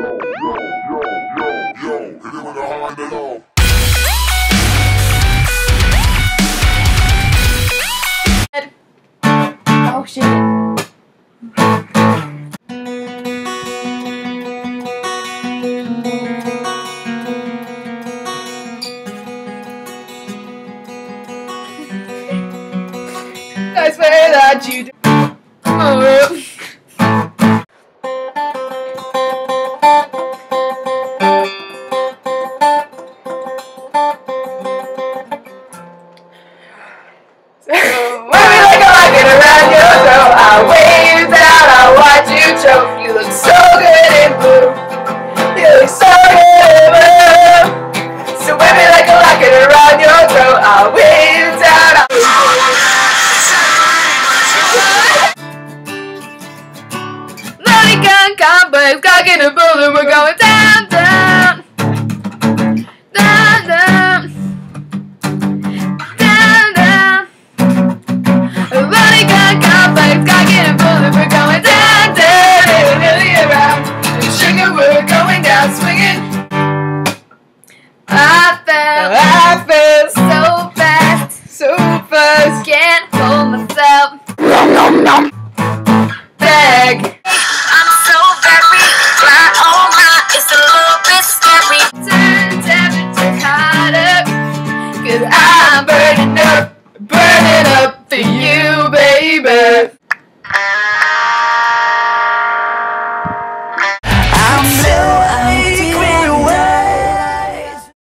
Oh shit. I swear that you the wings out of Molly can come, but it's cocking a bull and we're going down. baby.